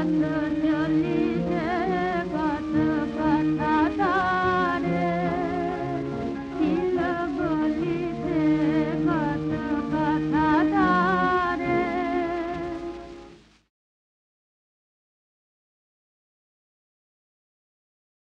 Anna Nelly.